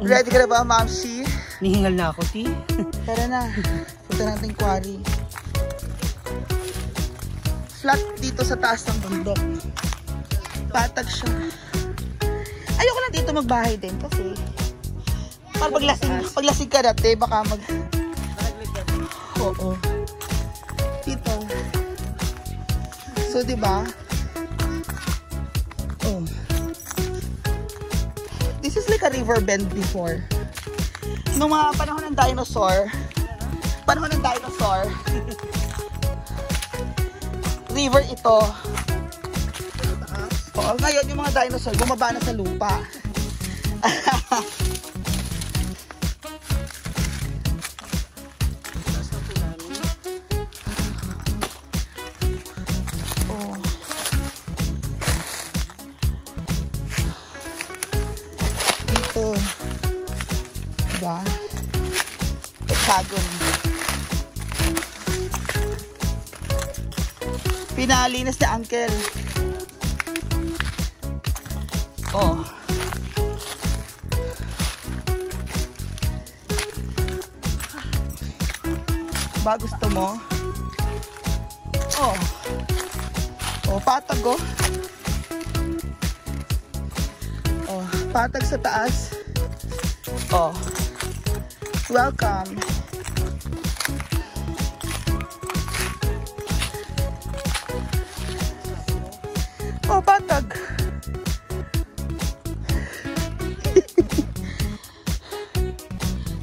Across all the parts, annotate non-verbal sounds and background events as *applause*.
Ready ka na ba, Mamsi? Nihingal na ako, ti. Tara na. Punta natin quarry. Flat dito sa taas ng bundok. Patag siya. Ayoko lang dito magbahay din kasi pag paglasing, paglasing ka dati, baka mag... Oo. Dito. So, di ba? This is like a river bend before. Nung mga panahon ng dinosaur, panahon ng dinosaur, *laughs* river ito. Oo, ngayon yung mga dinosaur, bumaba na sa lupa. *laughs* Diba? Hexagon. Pinalinis ni Uncle. Oh. Ba gusto mo? Oh. Oh, patag oh. Oh, patag sa taas. Oh. Welcome. Oh, patag.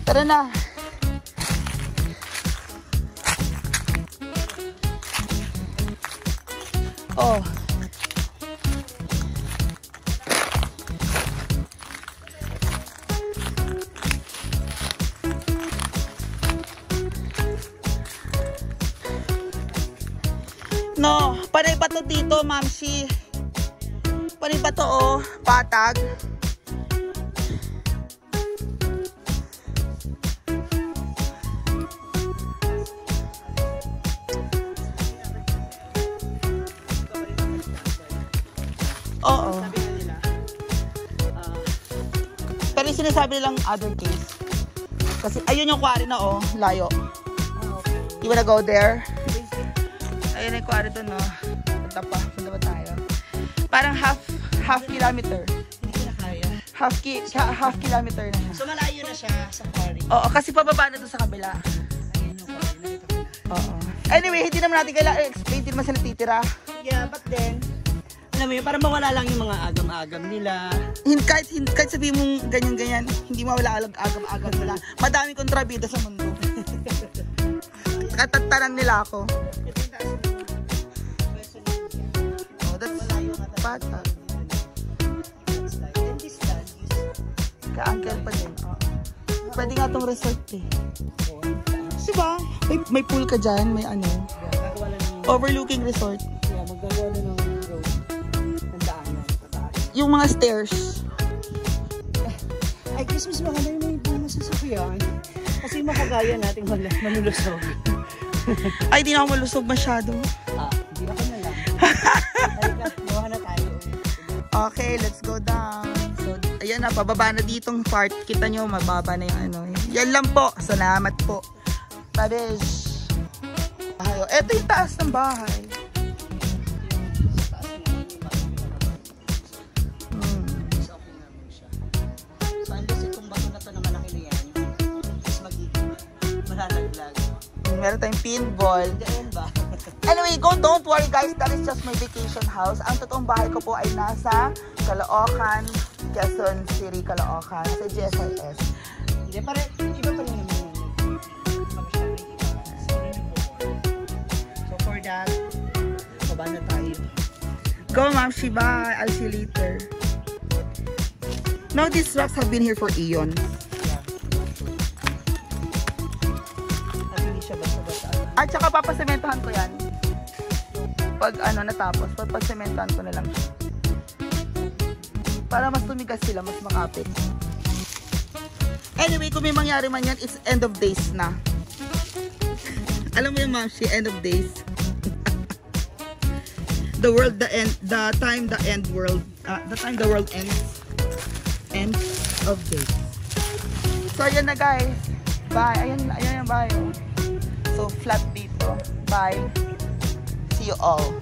Tara na. Oh. No, panay pa to dito, Mamsi. Panay pa to, oh. Patag. Oo. Pero yung sinasabi nilang other case. Kasi ayun yung quarry na oh, layo. You wanna go there? Ayun yung quarry doon oh. Punta pa, punta pa tayo. Parang half half kilometer. Hindi na kaya. Half ki ha- half kilometer na siya. So malayo na siya sa quarry. Oo, kasi pababa na doon sa kabila. Na. Oo. Anyway, hindi naman natin kailangan explain, hindi naman sila titira. Yeah, but then, alam mo yun, para mawala lang yung mga agam-agam nila. Hin kahit, hin kahit sabihin mong ganyan-ganyan, hindi mawala alag agam-agam nila. Madaming kontrabida sa mundo. *laughs* Katatanan nila ako. Bata. Ka-uncle pa din. Pwede nga tong resort eh. Diba? May, may pool ka dyan, may ano. Na Overlooking resort. yeah, maggagawa na ng road. Ng daanan. Yung mga stairs. Ay, guess mas maganda yung may bunga sa sakyan. Kasi makagaya nating mal- manulusog. Ay, di na ako malusog masyado. Ah, hindi ako na lang. *laughs* Okay, let's go down. So, ayan na, pababa na ditong part. Kita nyo, mababa na yung ano. Yan lang po. Salamat po. Pares. Bahay. oh. Eto yung taas ng bahay. Hmm. Meron tayong pinball. Diyan ba? Anyway, go, don't worry guys, that is just my vacation house. Ang totoong bahay ko po ay nasa Caloocan, Quezon City, Caloocan, sa GSIS. Hindi, pare, iba pa rin naman. So, for that, baba na tayo. Go, Ma'am Shiba. I'll see you later. No, these rocks have been here for eons. At saka papasementahan ko yan. Pag ano natapos, papasementahan ko na lang siya. Para mas tumigas sila, mas makapit. Anyway, kung may mangyari man yan, it's end of days na. *laughs* Alam mo yung ma'am, she end of days. *laughs* the world, the end, the time, the end world, uh, the time the world ends. End of days. So, ayan na guys. Bye. Ayan, ayan bye. So, flat dito. Bye. See you all.